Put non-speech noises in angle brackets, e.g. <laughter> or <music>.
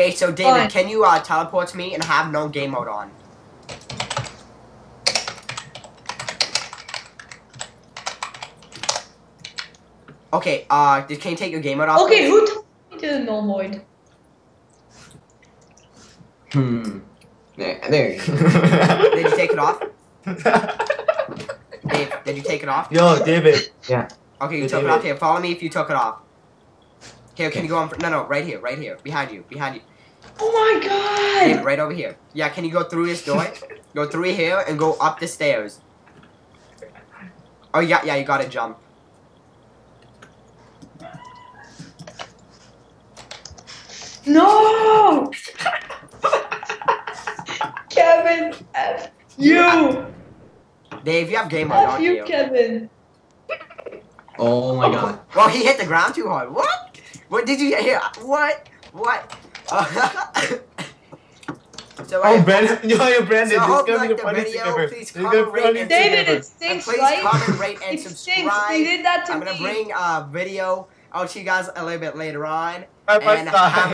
Okay, so David, Fine. can you uh, teleport to me and have no game mode on? Okay, uh, can you take your game mode off? Okay, who told me to null void? Hmm. There, there you go. <laughs> Did you take it off? <laughs> Dave, did you take it off? Yo, David. Yeah. Okay, you Did took it off here. Follow me if you took it off. Okay, can you go on? For, no, no, right here, right here, behind you, behind you. Oh my David, god! right over here. Yeah, can you go through this door? <laughs> go through here and go up the stairs. Oh yeah, yeah, you gotta jump. No! <laughs> Kevin, F you! Dave, you have game mode, F you, you? Kevin. Oh my god. Well, he hit the ground too hard. What? What did you hear? What? What? <laughs> so, Oh, uh, Brandon. Yo, yo, Brandon. So this is you gonna be like the the funniest thing video. ever. Please This is gonna be comment, rate, and David, ever. it and stinks, please right? comment, rate, and It stinks. subscribe. They did that to I'm me. gonna bring a video out to you guys a little bit later on. Bye, bye, and bye. have